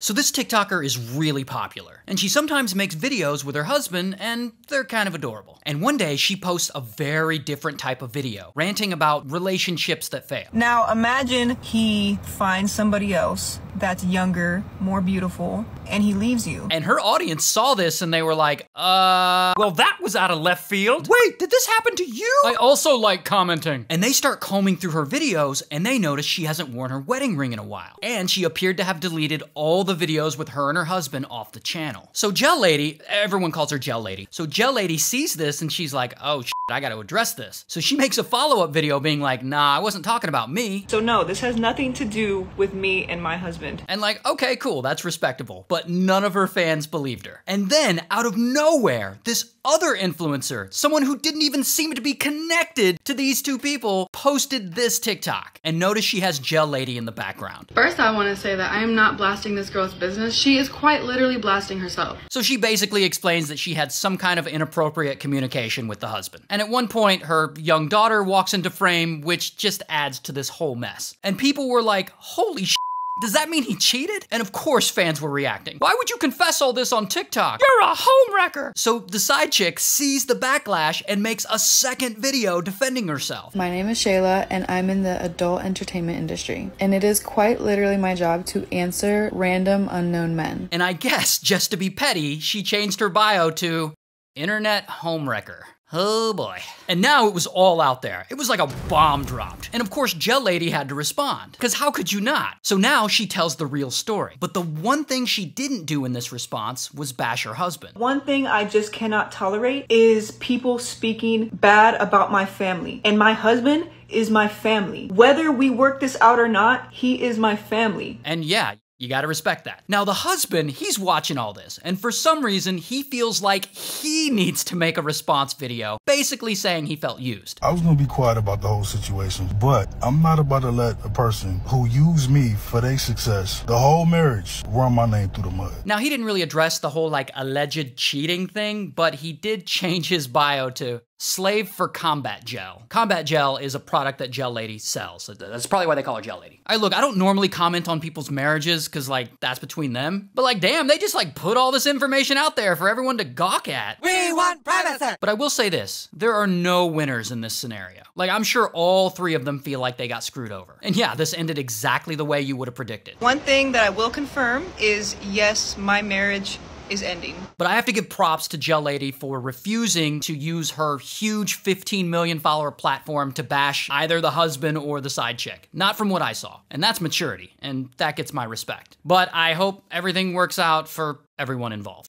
So this TikToker is really popular, and she sometimes makes videos with her husband, and they're kind of adorable. And one day she posts a very different type of video, ranting about relationships that fail. Now imagine he finds somebody else that's younger, more beautiful, and he leaves you. And her audience saw this and they were like, uh, well, that was out of left field. Wait, did this happen to you? I also like commenting. And they start combing through her videos and they notice she hasn't worn her wedding ring in a while. And she appeared to have deleted all the videos with her and her husband off the channel. So Gel Lady, everyone calls her Gel Lady. So Gel Lady sees this and she's like, oh, shit, I gotta address this. So she makes a follow up video being like, nah, I wasn't talking about me. So, no, this has nothing to do with me and my husband. And like, okay, cool, that's respectable. But none of her fans believed her. And then, out of nowhere, this other influencer, someone who didn't even seem to be connected to these two people, posted this TikTok. And notice she has Gel Lady in the background. First, I want to say that I am not blasting this girl's business. She is quite literally blasting herself. So she basically explains that she had some kind of inappropriate communication with the husband. And at one point, her young daughter walks into frame, which just adds to this whole mess. And people were like, holy sh does that mean he cheated? And of course fans were reacting. Why would you confess all this on TikTok? You're a homewrecker! So the side chick sees the backlash and makes a second video defending herself. My name is Shayla and I'm in the adult entertainment industry. And it is quite literally my job to answer random unknown men. And I guess, just to be petty, she changed her bio to Internet Homewrecker. Oh boy. And now it was all out there. It was like a bomb dropped. And of course, Gel Lady had to respond. Because how could you not? So now she tells the real story. But the one thing she didn't do in this response was bash her husband. One thing I just cannot tolerate is people speaking bad about my family. And my husband is my family. Whether we work this out or not, he is my family. And yeah, you gotta respect that. Now, the husband, he's watching all this, and for some reason, he feels like he needs to make a response video, basically saying he felt used. I was gonna be quiet about the whole situation, but I'm not about to let a person who used me for their success, the whole marriage, run my name through the mud. Now, he didn't really address the whole like alleged cheating thing, but he did change his bio to Slave for Combat Gel. Combat Gel is a product that Gel Lady sells. That's probably why they call her Gel Lady. I look, I don't normally comment on people's marriages because like that's between them. But like, damn, they just like put all this information out there for everyone to gawk at. We want privacy. But I will say this, there are no winners in this scenario. Like I'm sure all three of them feel like they got screwed over. And yeah, this ended exactly the way you would have predicted. One thing that I will confirm is yes, my marriage is ending. But I have to give props to Gel Lady for refusing to use her huge 15 million follower platform to bash either the husband or the side chick. Not from what I saw. And that's maturity, and that gets my respect. But I hope everything works out for everyone involved.